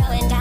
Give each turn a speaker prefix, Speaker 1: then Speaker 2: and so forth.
Speaker 1: one's going